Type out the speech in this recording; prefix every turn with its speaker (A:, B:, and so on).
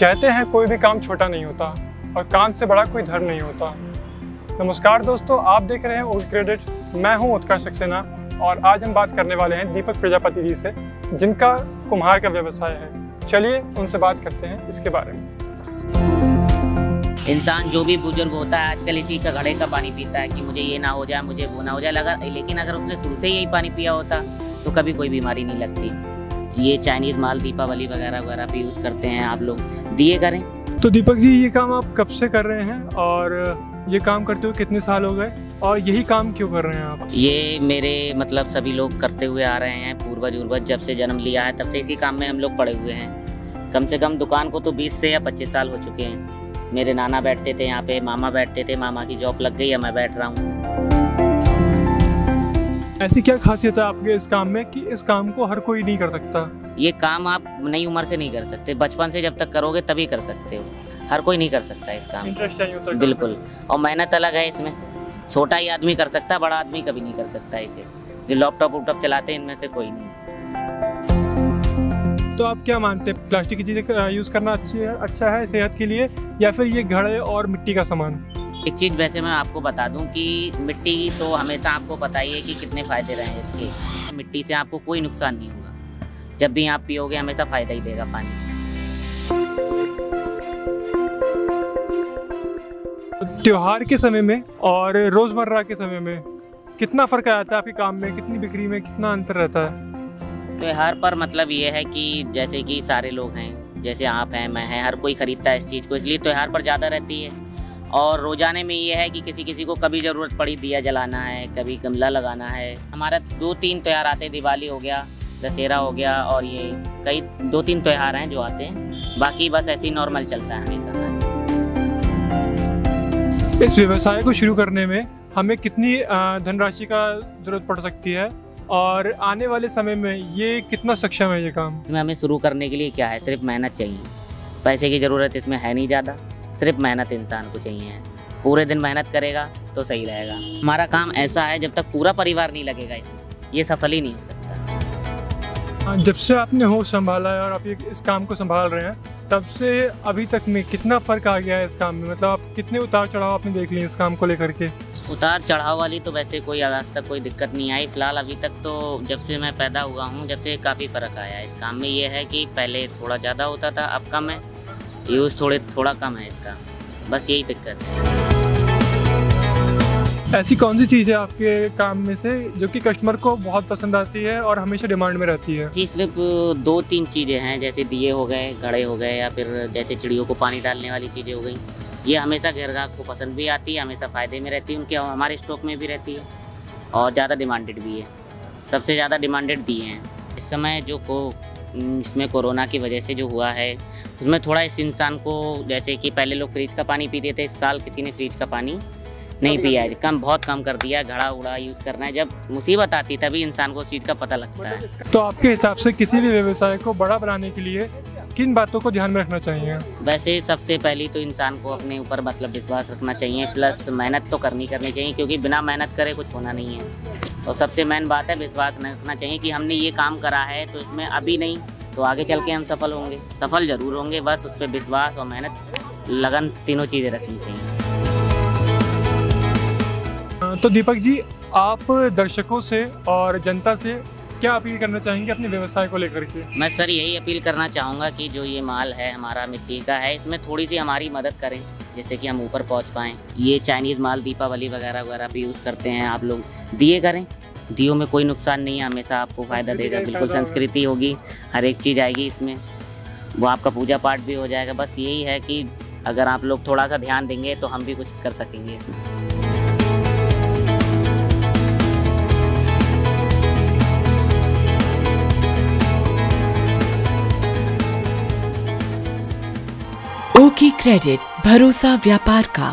A: कहते हैं कोई भी काम छोटा नहीं होता और काम से बड़ा कोई धर्म नहीं होता। नमस्कार दोस्तों, आप देख रहे हैं ओल्ड क्रेडिट मैं हूँ उत्कर्ष सक्सेना और आज हम बात करने वाले हैं दीपक प्रजापति जी से, जिनका कुम्हार का व्यवसाय है। चलिए उनसे बात करते हैं इसके बारे में।
B: इंसान जो भी बुज़ुर्ग होता है, आजकल इसी का घड़े का पानी पीता है कि मुझे ये ना हो जाए, मुझे वो ना हो जाए। लगा लेकिन अगर उसने शुरू से यही पानी पिया होता तो कभी कोई बीमारी नहीं लगती। ये चाइनीज़ माल दीपावली वगैरह वगैरह भी यूज़ करते हैं आप लोग। दिए करें।
A: तो दीपक जी ये काम आप कब से कर रहे हैं और ये काम करते हुए कितने साल हो गए और यही काम क्यों कर रहे हैं आप?
B: ये मेरे मतलब सभी लोग करते हुए आ रहे हैं पूर्वज उर्वज जब से जन्म लिया है तब से इसी काम में हम लोग पड़े हुए हैं। कम से कम दुकान को तो 20 से या 25 साल हो चुके हैं। मेरे नाना बैठते थे यहाँ पे मामा बैठते थे मामा की जॉब लग गई है मैं बैठ रहा हूँ।
A: ऐसी क्या खासियत है आपके इस काम में कि इस काम को हर कोई नहीं कर सकता?
B: ये काम आप नई उम्र से नहीं कर सकते। बचपन से जब तक करोगे तभी कर सकते हो। हर कोई नहीं कर सकता इस काम
A: इंटरेस्ट चाहिए है
B: बिल्कुल। और मेहनत अलग है इसमें। छोटा ही आदमी कर सकता है बड़ा आदमी कभी नहीं कर सकता इसे। जो लैपटॉप वुपटॉप चलाते हैं इनमें से कोई नहीं।
A: तो आप क्या मानते हैं? प्लास्टिक की चीज़ें यूज़ करना अच्छी है अच्छा है सेहत के लिए या फिर ये घड़े और मिट्टी का सामान?
B: एक चीज़ वैसे मैं आपको बता दूँ कि मिट्टी तो हमेशा आपको पता ही है कि कितने फ़ायदे रहे हैं इसके। मिट्टी से आपको कोई नुकसान नहीं होगा। जब भी आप पियोगे हमेशा फ़ायदा ही देगा पानी।
A: त्योहार के समय में और रोज़मर्रा के समय में कितना फ़र्क आता है आपके काम में? कितनी बिक्री में कितना अंतर रहता है?
B: त्योहार पर मतलब ये है कि जैसे कि सारे लोग हैं जैसे आप हैं मैं हैं हर कोई खरीदता है इस चीज़ को इसलिए त्योहार पर ज़्यादा रहती है। और रोजाने में ये है कि किसी किसी को कभी ज़रूरत पड़ी दिया जलाना है कभी गमला लगाना है। हमारा दो तीन त्यौहार आते हैं दिवाली हो गया दशहरा हो गया और ये कई दो तीन त्यौहार हैं जो आते हैं। बाकी बस ऐसे ही नॉर्मल चलता है हमेशा।
A: इस व्यवसाय को शुरू करने में हमें कितनी धनराशि का ज़रूरत पड़ सकती है? और आने वाले समय में ये कितना सक्षम है ये काम?
B: हमें शुरू करने के लिए क्या है? सिर्फ़ मेहनत चाहिए। पैसे की ज़रूरत इसमें है नहीं ज़्यादा। सिर्फ़ मेहनत इंसान को चाहिए है। पूरे दिन मेहनत करेगा तो सही रहेगा। हमारा काम ऐसा है जब तक पूरा परिवार नहीं लगेगा इसमें ये सफल ही नहीं हो सकता।
A: जब से आपने होश संभाला है और आप ये इस काम को संभाल रहे हैं तब से अभी तक में कितना फ़र्क आ गया है इस काम में? मतलब आप कितने उतार चढ़ाव आपने देख लिए इस काम को लेकर के?
B: उतार चढ़ाव वाली तो वैसे कोई आज तक कोई दिक्कत नहीं आई। फ़िलहाल अभी तक तो जब से मैं पैदा हुआ हूँ जब से काफ़ी फ़र्क आया है। इस काम में ये है कि पहले थोड़ा ज़्यादा होता था अब कम है। यूज़ थोड़े थोड़ा कम है इसका। बस यही दिक्कत है।
A: ऐसी कौन सी चीज़ है आपके काम में से जो कि कस्टमर को बहुत पसंद आती है और हमेशा डिमांड में रहती है?
B: जी सिर्फ़ दो तीन चीज़ें हैं जैसे दिए हो गए घड़े हो गए या फिर जैसे चिड़ियों को पानी डालने वाली चीज़ें हो गई। ये हमेशा घर ग्राहक को पसंद भी आती है हमेशा फ़ायदे में रहती है उनके हमारे स्टॉक में भी रहती है और ज़्यादा डिमांडेड भी है। सबसे ज़्यादा डिमांडेड दिए हैं। इस समय जो को इसमें कोरोना की वजह से जो हुआ है उसमें थोड़ा इस इंसान को जैसे कि पहले लोग फ्रिज का पानी पीते थे इस साल किसी ने फ्रिज का पानी नहीं पिया है। कम बहुत कम कर दिया घड़ा उड़ा यूज़ करना है। जब मुसीबत आती तभी इंसान को उस चीज़ का पता लगता है।
A: तो आपके हिसाब से किसी भी व्यवसाय को बड़ा बनाने के लिए किन बातों को ध्यान में रखना चाहिए?
B: वैसे सबसे पहली तो इंसान को अपने ऊपर मतलब विश्वास रखना चाहिए प्लस मेहनत तो करनी करनी चाहिए क्योंकि बिना मेहनत करे कुछ होना नहीं है। और सबसे मेन बात है विश्वास रखना चाहिए कि हमने ये काम करा है तो इसमें अभी नहीं तो आगे चल के हम सफल होंगे। सफल ज़रूर होंगे बस उस पर विश्वास और मेहनत लगन तीनों चीज़ें रखनी चाहिए।
A: तो दीपक जी आप दर्शकों से और जनता से क्या अपील करना चाहेंगे अपने व्यवसाय को लेकर के?
B: मैं सर यही अपील करना चाहूँगा कि जो ये माल है हमारा मिट्टी का है इसमें थोड़ी सी हमारी मदद करें जैसे कि हम ऊपर पहुँच पाएँ। ये चाइनीज़ माल दीपावली वगैरह वगैरह भी यूज़ करते हैं आप लोग। दिए करें। दियो में कोई नुकसान नहीं है हमेशा आपको फ़ायदा देगा बिल्कुल संस्कृति होगी हर एक चीज़ आएगी इसमें। वो आपका पूजा पाठ भी हो जाएगा बस यही है कि अगर आप लोग थोड़ा सा ध्यान देंगे तो हम भी कुछ कर सकेंगे इसमें।
C: ओके क्रेडिट भरोसा व्यापार का।